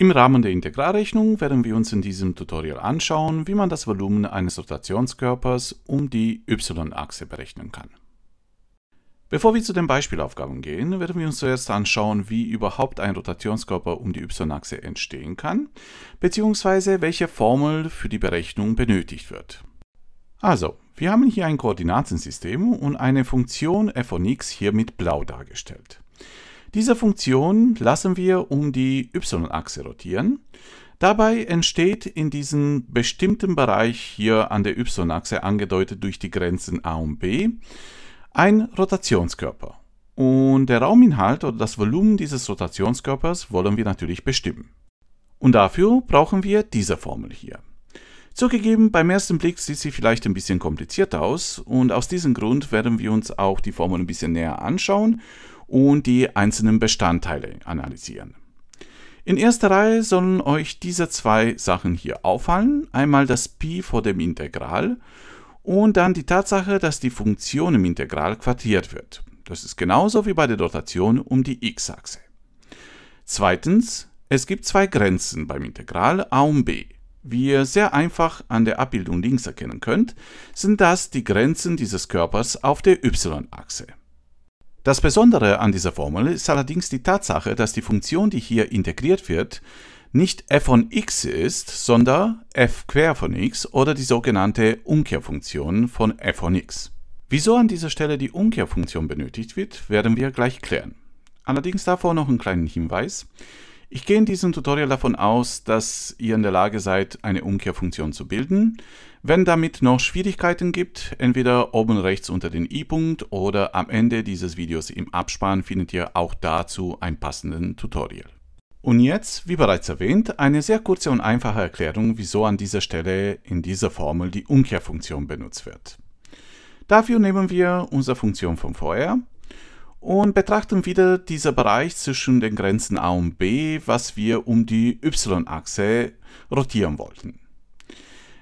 Im Rahmen der Integralrechnung werden wir uns in diesem Tutorial anschauen, wie man das Volumen eines Rotationskörpers um die y-Achse berechnen kann. Bevor wir zu den Beispielaufgaben gehen, werden wir uns zuerst anschauen, wie überhaupt ein Rotationskörper um die y-Achse entstehen kann, bzw. welche Formel für die Berechnung benötigt wird. Also, wir haben hier ein Koordinatensystem und eine Funktion f von x hier mit blau dargestellt. Diese Funktion lassen wir um die y-Achse rotieren. Dabei entsteht in diesem bestimmten Bereich hier an der y-Achse angedeutet durch die Grenzen a und b ein Rotationskörper. Und der Rauminhalt oder das Volumen dieses Rotationskörpers wollen wir natürlich bestimmen. Und dafür brauchen wir diese Formel hier. Zugegeben, beim ersten Blick sieht sie vielleicht ein bisschen kompliziert aus und aus diesem Grund werden wir uns auch die Formel ein bisschen näher anschauen und die einzelnen Bestandteile analysieren. In erster Reihe sollen euch diese zwei Sachen hier auffallen. Einmal das Pi vor dem Integral und dann die Tatsache, dass die Funktion im Integral quartiert wird. Das ist genauso wie bei der Rotation um die x-Achse. Zweitens, es gibt zwei Grenzen beim Integral a und b. Wie ihr sehr einfach an der Abbildung links erkennen könnt, sind das die Grenzen dieses Körpers auf der y-Achse. Das Besondere an dieser Formel ist allerdings die Tatsache, dass die Funktion, die hier integriert wird, nicht f von x ist, sondern f quer von x oder die sogenannte Umkehrfunktion von f von x. Wieso an dieser Stelle die Umkehrfunktion benötigt wird, werden wir gleich klären. Allerdings davor noch einen kleinen Hinweis. Ich gehe in diesem Tutorial davon aus, dass ihr in der Lage seid, eine Umkehrfunktion zu bilden. Wenn damit noch Schwierigkeiten gibt, entweder oben rechts unter den i-Punkt oder am Ende dieses Videos im Abspann findet ihr auch dazu einen passenden Tutorial. Und jetzt, wie bereits erwähnt, eine sehr kurze und einfache Erklärung, wieso an dieser Stelle in dieser Formel die Umkehrfunktion benutzt wird. Dafür nehmen wir unsere Funktion von vorher, und betrachten wieder diesen Bereich zwischen den Grenzen a und b, was wir um die y-Achse rotieren wollten.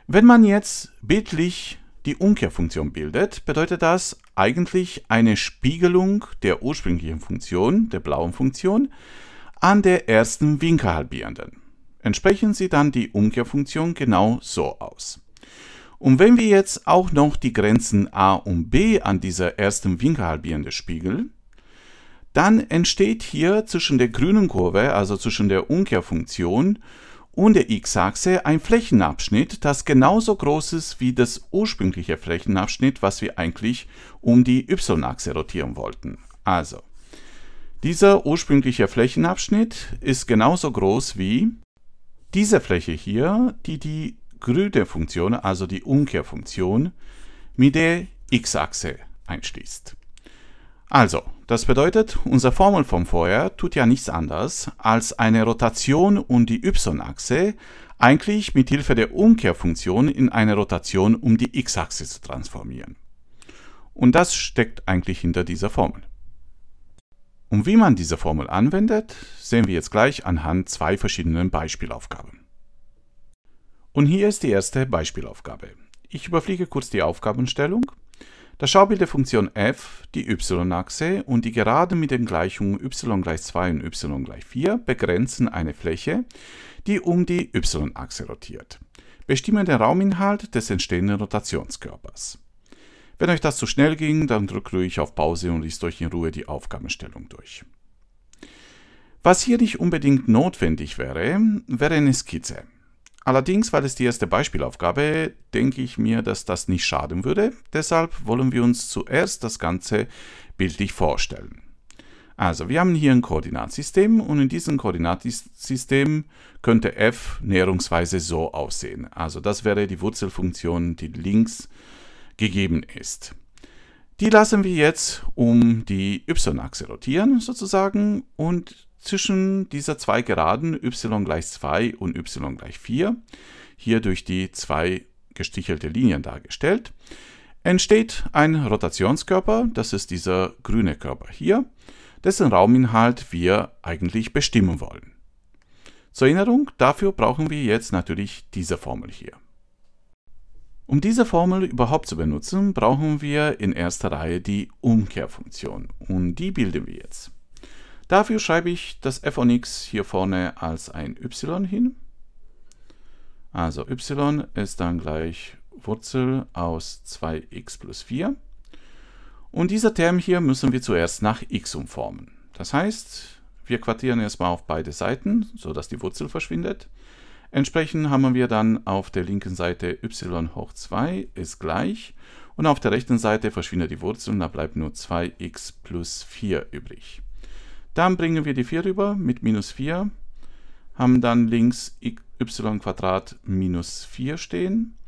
Wenn man jetzt bildlich die Umkehrfunktion bildet, bedeutet das eigentlich eine Spiegelung der ursprünglichen Funktion, der blauen Funktion, an der ersten Winkelhalbierenden. Entsprechend sieht dann die Umkehrfunktion genau so aus. Und wenn wir jetzt auch noch die Grenzen a und b an dieser ersten Winkelhalbierende spiegeln, dann entsteht hier zwischen der grünen Kurve, also zwischen der Umkehrfunktion und der x-Achse ein Flächenabschnitt, das genauso groß ist wie das ursprüngliche Flächenabschnitt, was wir eigentlich um die y-Achse rotieren wollten. Also, dieser ursprüngliche Flächenabschnitt ist genauso groß wie diese Fläche hier, die die grüne Funktion, also die Umkehrfunktion, mit der x-Achse einschließt. Also, das bedeutet, unsere Formel von vorher tut ja nichts anderes, als eine Rotation um die y-Achse eigentlich mit Hilfe der Umkehrfunktion in eine Rotation um die x-Achse zu transformieren. Und das steckt eigentlich hinter dieser Formel. Und wie man diese Formel anwendet, sehen wir jetzt gleich anhand zwei verschiedenen Beispielaufgaben. Und hier ist die erste Beispielaufgabe. Ich überfliege kurz die Aufgabenstellung das Schaubild der Funktion f, die y-Achse und die Geraden mit den Gleichungen y gleich 2 und y gleich 4 begrenzen eine Fläche, die um die y-Achse rotiert. Bestimmen den Rauminhalt des entstehenden Rotationskörpers. Wenn euch das zu schnell ging, dann drückt ruhig auf Pause und liest euch in Ruhe die Aufgabenstellung durch. Was hier nicht unbedingt notwendig wäre, wäre eine Skizze. Allerdings, weil es die erste Beispielaufgabe, denke ich mir, dass das nicht schaden würde. Deshalb wollen wir uns zuerst das Ganze bildlich vorstellen. Also, wir haben hier ein Koordinatsystem und in diesem Koordinatsystem könnte f näherungsweise so aussehen. Also das wäre die Wurzelfunktion, die links gegeben ist. Die lassen wir jetzt um die y-Achse rotieren sozusagen und zwischen dieser zwei Geraden y gleich 2 und y gleich 4, hier durch die zwei gestrichelte Linien dargestellt, entsteht ein Rotationskörper, das ist dieser grüne Körper hier, dessen Rauminhalt wir eigentlich bestimmen wollen. Zur Erinnerung, dafür brauchen wir jetzt natürlich diese Formel hier. Um diese Formel überhaupt zu benutzen, brauchen wir in erster Reihe die Umkehrfunktion und die bilden wir jetzt. Dafür schreibe ich das f von x hier vorne als ein y hin. Also y ist dann gleich Wurzel aus 2x plus 4. Und dieser Term hier müssen wir zuerst nach x umformen. Das heißt, wir quartieren erstmal auf beide Seiten, sodass die Wurzel verschwindet. Entsprechend haben wir dann auf der linken Seite y hoch 2 ist gleich und auf der rechten Seite verschwindet die Wurzel und da bleibt nur 2x plus 4 übrig. Dann bringen wir die 4 rüber mit minus 4, haben dann links y minus 4 stehen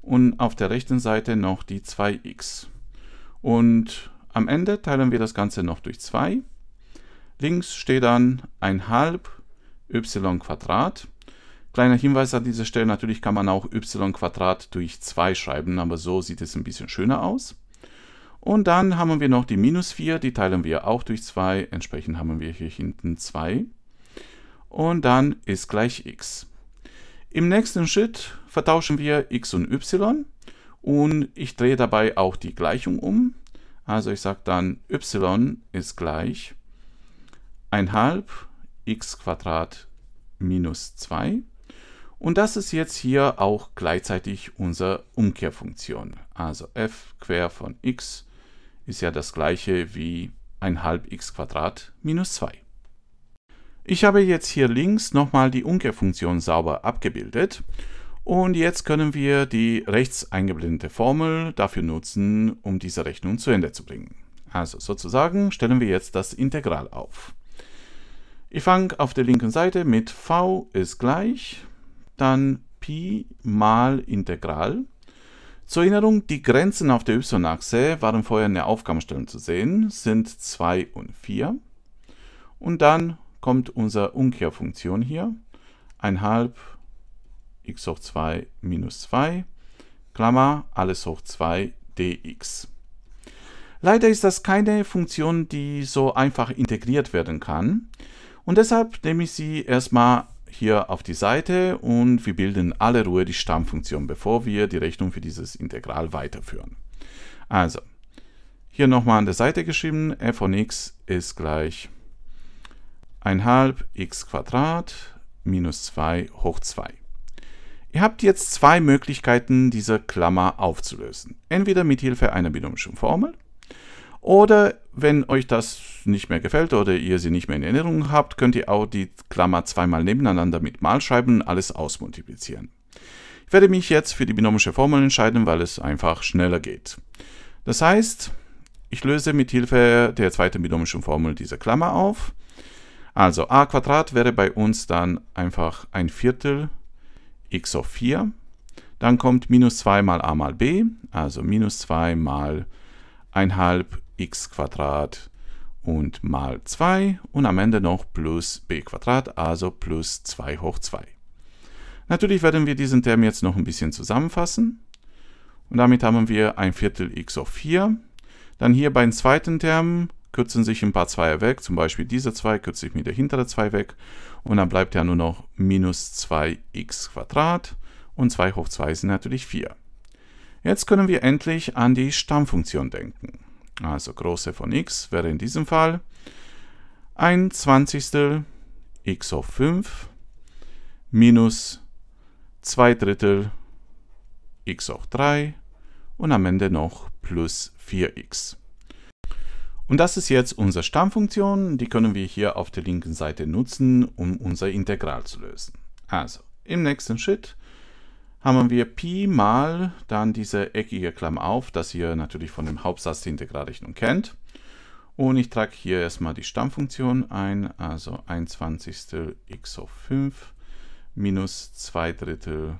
und auf der rechten Seite noch die 2x. Und am Ende teilen wir das Ganze noch durch 2. Links steht dann 1 halb y Quadrat. Kleiner Hinweis an dieser Stelle, natürlich kann man auch y Quadrat durch 2 schreiben, aber so sieht es ein bisschen schöner aus. Und dann haben wir noch die minus 4, die teilen wir auch durch 2, entsprechend haben wir hier hinten 2. Und dann ist gleich x. Im nächsten Schritt vertauschen wir x und y und ich drehe dabei auch die Gleichung um. Also ich sage dann y ist gleich 1 halb x minus 2. Und das ist jetzt hier auch gleichzeitig unsere Umkehrfunktion. Also f quer von x ist ja das gleiche wie 1 halb x minus 2. Ich habe jetzt hier links nochmal die Umkehrfunktion sauber abgebildet. Und jetzt können wir die rechts eingeblendete Formel dafür nutzen, um diese Rechnung zu Ende zu bringen. Also sozusagen stellen wir jetzt das Integral auf. Ich fange auf der linken Seite mit v ist gleich, dann Pi mal Integral. Zur Erinnerung, die Grenzen auf der y-Achse waren vorher in der Aufgabenstellung zu sehen, sind 2 und 4. Und dann kommt unsere Umkehrfunktion hier, 1 halb x hoch 2 minus 2, Klammer, alles hoch 2 dx. Leider ist das keine Funktion, die so einfach integriert werden kann. Und deshalb nehme ich sie erstmal hier auf die Seite und wir bilden alle Ruhe die Stammfunktion, bevor wir die Rechnung für dieses Integral weiterführen. Also, hier nochmal an der Seite geschrieben, f von x ist gleich 1 halb x minus 2 hoch 2. Ihr habt jetzt zwei Möglichkeiten, diese Klammer aufzulösen. Entweder mit Hilfe einer binomischen Formel oder wenn euch das nicht mehr gefällt oder ihr sie nicht mehr in Erinnerung habt, könnt ihr auch die Klammer zweimal nebeneinander mit Mal schreiben und alles ausmultiplizieren. Ich werde mich jetzt für die binomische Formel entscheiden, weil es einfach schneller geht. Das heißt, ich löse mit Hilfe der zweiten binomischen Formel diese Klammer auf. Also a Quadrat wäre bei uns dann einfach ein Viertel x auf 4. Dann kommt minus 2 mal a mal b, also minus 2 mal 1 halb x und mal 2 und am Ende noch plus b also plus 2 hoch 2. Natürlich werden wir diesen Term jetzt noch ein bisschen zusammenfassen. Und damit haben wir ein Viertel x auf 4. Dann hier beim zweiten Term kürzen sich ein paar Zweier weg, zum Beispiel diese 2 kürze ich mit der hintere 2 weg. Und dann bleibt ja nur noch minus 2x und 2 hoch 2 sind natürlich 4. Jetzt können wir endlich an die Stammfunktion denken. Also Große von x wäre in diesem Fall 1 Zwanzigstel x hoch 5 minus 2 Drittel x hoch 3 und am Ende noch plus 4x. Und das ist jetzt unsere Stammfunktion, die können wir hier auf der linken Seite nutzen, um unser Integral zu lösen. Also, im nächsten Schritt haben wir Pi mal dann diese eckige Klammer auf, das ihr natürlich von dem Hauptsatz der Integralrechnung kennt. Und ich trage hier erstmal die Stammfunktion ein, also 1 Zwanzigstel x hoch 5 minus 2 Drittel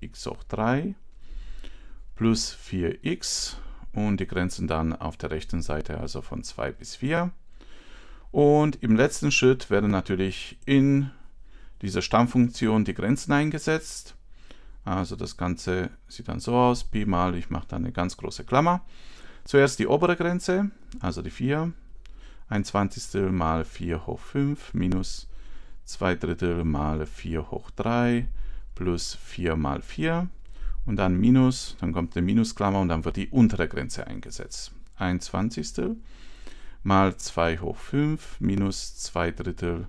x hoch 3 plus 4x und die Grenzen dann auf der rechten Seite, also von 2 bis 4. Und im letzten Schritt werden natürlich in dieser Stammfunktion die Grenzen eingesetzt. Also das Ganze sieht dann so aus, Pi mal, ich mache da eine ganz große Klammer. Zuerst die obere Grenze, also die 4, 1 Zwanzigstel mal 4 hoch 5 minus 2 Drittel mal 4 hoch 3 plus 4 mal 4 und dann minus, dann kommt eine Minusklammer und dann wird die untere Grenze eingesetzt. 1 Zwanzigstel mal 2 hoch 5 minus 2 Drittel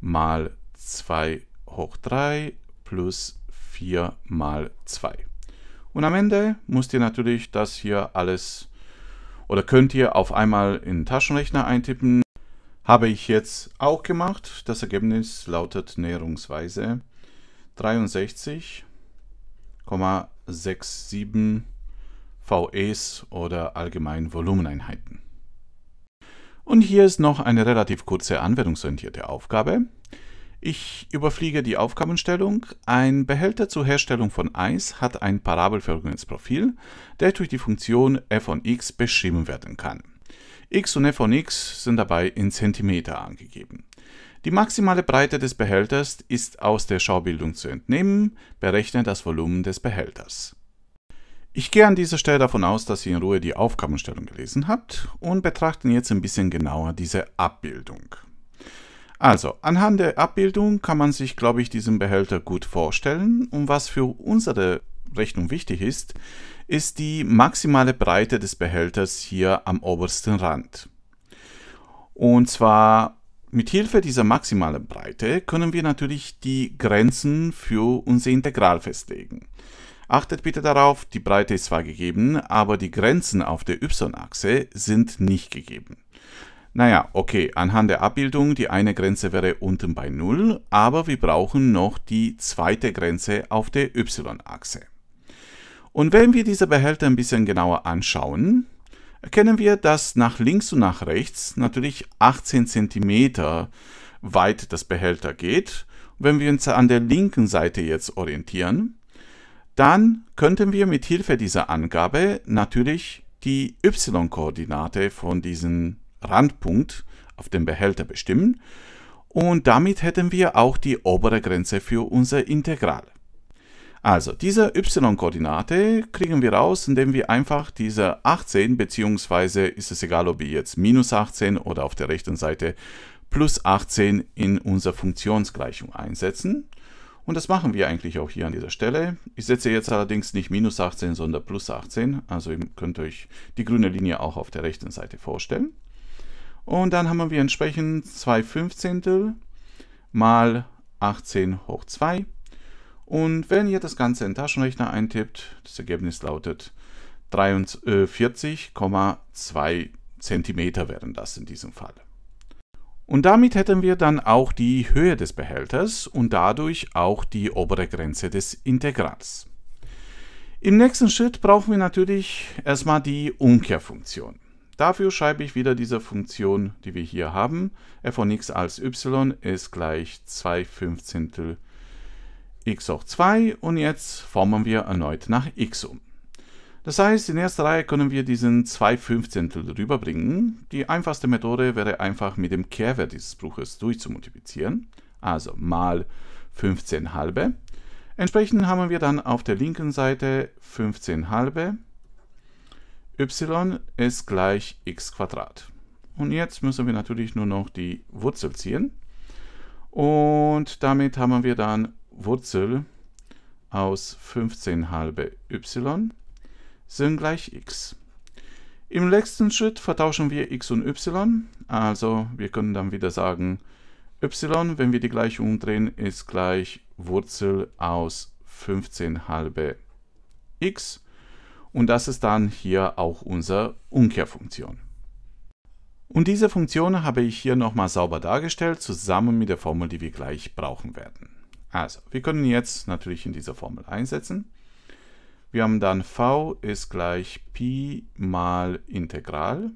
mal 2 hoch 3 plus 4 mal 2. Und am Ende müsst ihr natürlich das hier alles oder könnt ihr auf einmal in den Taschenrechner eintippen. Habe ich jetzt auch gemacht. Das Ergebnis lautet näherungsweise 63,67 VEs oder allgemein Volumeneinheiten. Und hier ist noch eine relativ kurze anwendungsorientierte Aufgabe. Ich überfliege die Aufgabenstellung. Ein Behälter zur Herstellung von Eis hat ein parabelförmiges Profil, der durch die Funktion f von x beschrieben werden kann. x und f von x sind dabei in Zentimeter angegeben. Die maximale Breite des Behälters ist aus der Schaubildung zu entnehmen. Berechne das Volumen des Behälters. Ich gehe an dieser Stelle davon aus, dass ihr in Ruhe die Aufgabenstellung gelesen habt und betrachten jetzt ein bisschen genauer diese Abbildung. Also, anhand der Abbildung kann man sich, glaube ich, diesen Behälter gut vorstellen. Und was für unsere Rechnung wichtig ist, ist die maximale Breite des Behälters hier am obersten Rand. Und zwar mit Hilfe dieser maximalen Breite können wir natürlich die Grenzen für unser Integral festlegen. Achtet bitte darauf, die Breite ist zwar gegeben, aber die Grenzen auf der y-Achse sind nicht gegeben. Naja, okay, anhand der Abbildung, die eine Grenze wäre unten bei 0, aber wir brauchen noch die zweite Grenze auf der y-Achse. Und wenn wir diese Behälter ein bisschen genauer anschauen, erkennen wir, dass nach links und nach rechts natürlich 18 cm weit das Behälter geht. wenn wir uns an der linken Seite jetzt orientieren, dann könnten wir mit Hilfe dieser Angabe natürlich die y-Koordinate von diesen Randpunkt auf dem Behälter bestimmen und damit hätten wir auch die obere Grenze für unser Integral. Also diese y-Koordinate kriegen wir raus, indem wir einfach diese 18, beziehungsweise ist es egal, ob wir jetzt minus 18 oder auf der rechten Seite plus 18 in unsere Funktionsgleichung einsetzen. Und das machen wir eigentlich auch hier an dieser Stelle. Ich setze jetzt allerdings nicht minus 18, sondern plus 18. Also ihr könnt euch die grüne Linie auch auf der rechten Seite vorstellen. Und dann haben wir entsprechend 2 Fünfzehntel mal 18 hoch 2. Und wenn ihr das Ganze in den Taschenrechner eintippt, das Ergebnis lautet 43,2 cm wären das in diesem Fall. Und damit hätten wir dann auch die Höhe des Behälters und dadurch auch die obere Grenze des Integrals. Im nächsten Schritt brauchen wir natürlich erstmal die Umkehrfunktion. Dafür schreibe ich wieder diese Funktion, die wir hier haben. f von x als y ist gleich 2 Fünfzehntel x hoch 2 und jetzt formen wir erneut nach x um. Das heißt, in erster Reihe können wir diesen 2 Fünfzehntel rüberbringen. Die einfachste Methode wäre einfach mit dem Kehrwert dieses Bruches durchzumultiplizieren. Also mal 15 halbe. Entsprechend haben wir dann auf der linken Seite 15 halbe y ist gleich x. Und jetzt müssen wir natürlich nur noch die Wurzel ziehen. Und damit haben wir dann Wurzel aus 15 halbe y sind gleich x. Im letzten Schritt vertauschen wir x und y. Also wir können dann wieder sagen, y, wenn wir die Gleichung umdrehen, ist gleich Wurzel aus 15 halbe x und das ist dann hier auch unsere Umkehrfunktion. Und diese Funktion habe ich hier nochmal sauber dargestellt, zusammen mit der Formel, die wir gleich brauchen werden. Also, wir können jetzt natürlich in dieser Formel einsetzen. Wir haben dann v ist gleich Pi mal Integral.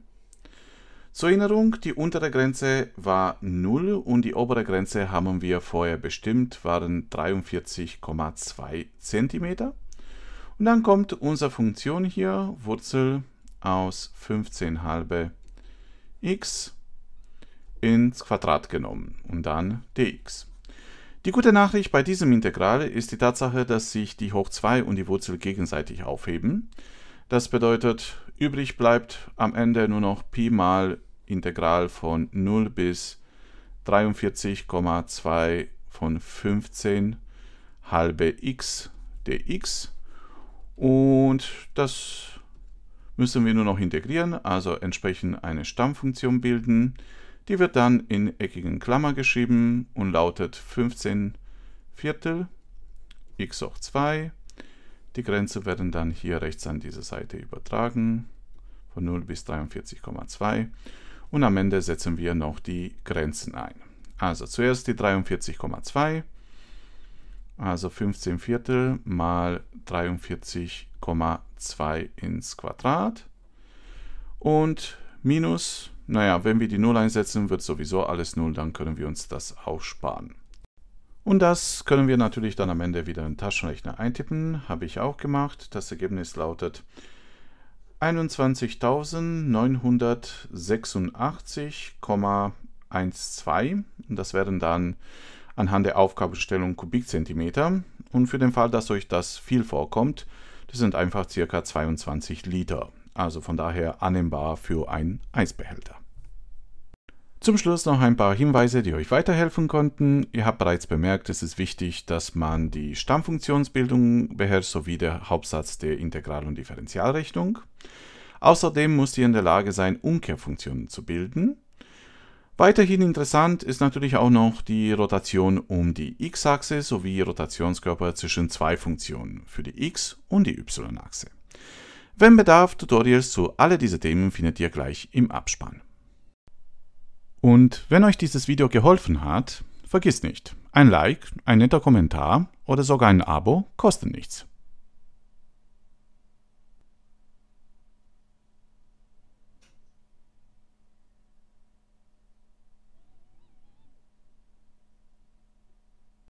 Zur Erinnerung, die untere Grenze war 0 und die obere Grenze haben wir vorher bestimmt, waren 43,2 cm. Und dann kommt unsere Funktion hier, Wurzel aus 15 halbe x ins Quadrat genommen und dann dx. Die gute Nachricht bei diesem Integral ist die Tatsache, dass sich die Hoch 2 und die Wurzel gegenseitig aufheben. Das bedeutet, übrig bleibt am Ende nur noch Pi mal Integral von 0 bis 43,2 von 15 halbe x dx und das müssen wir nur noch integrieren, also entsprechend eine Stammfunktion bilden. Die wird dann in eckigen Klammer geschrieben und lautet 15 Viertel x hoch 2. Die Grenze werden dann hier rechts an diese Seite übertragen, von 0 bis 43,2. Und am Ende setzen wir noch die Grenzen ein. Also zuerst die 43,2, also 15 Viertel mal 43,2 ins Quadrat. Und minus, naja, wenn wir die 0 einsetzen, wird sowieso alles 0, dann können wir uns das auch sparen. Und das können wir natürlich dann am Ende wieder in den Taschenrechner eintippen. Habe ich auch gemacht. Das Ergebnis lautet 21.986,12. Das wären dann anhand der Aufgabenstellung Kubikzentimeter. Und für den Fall, dass euch das viel vorkommt, das sind einfach ca. 22 Liter. Also von daher annehmbar für einen Eisbehälter. Zum Schluss noch ein paar Hinweise, die euch weiterhelfen konnten. Ihr habt bereits bemerkt, es ist wichtig, dass man die Stammfunktionsbildung beherrscht sowie der Hauptsatz der Integral- und Differentialrechnung. Außerdem muss ihr in der Lage sein, Umkehrfunktionen zu bilden. Weiterhin interessant ist natürlich auch noch die Rotation um die x-Achse sowie Rotationskörper zwischen zwei Funktionen für die x- und die y-Achse. Wenn Bedarf, Tutorials zu alle diese Themen findet ihr gleich im Abspann. Und wenn euch dieses Video geholfen hat, vergiss nicht, ein Like, ein netter Kommentar oder sogar ein Abo kostet nichts.